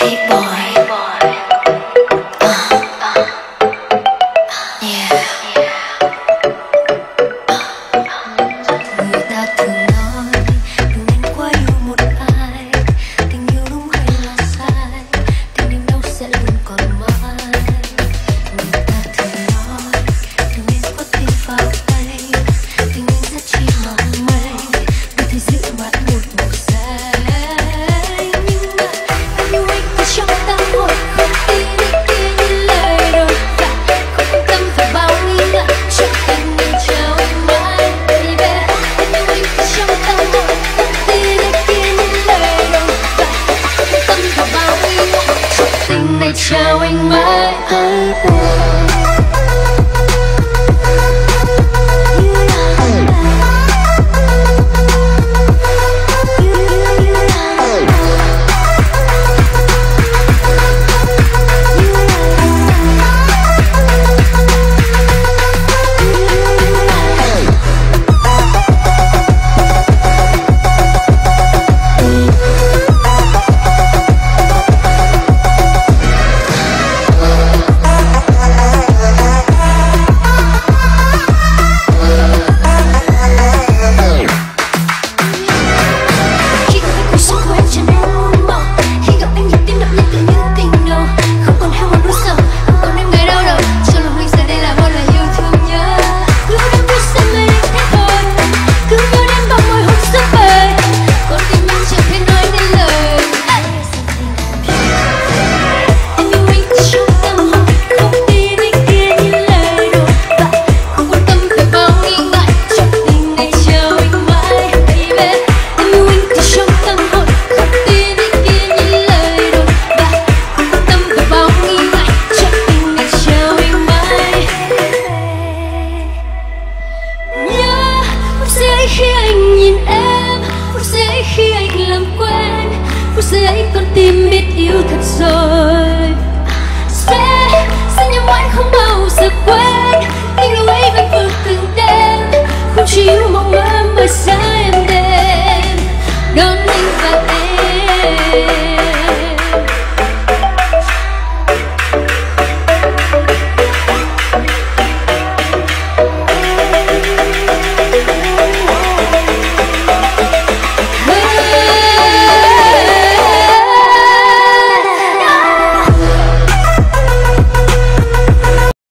Hey boy. Hey boy. khi anh nhìn em, phút giây khi anh làm quen, phút giây con tim biết yêu thật rồi.